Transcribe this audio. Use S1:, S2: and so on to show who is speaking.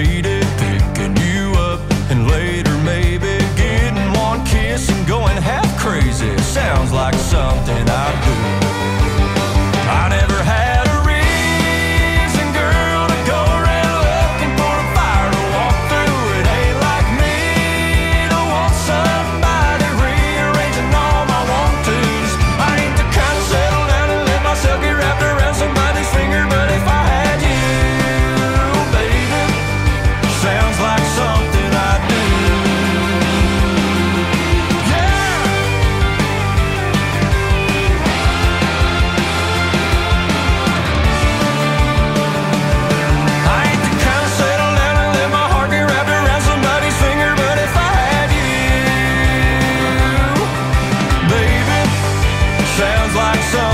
S1: faded so